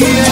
Yeah.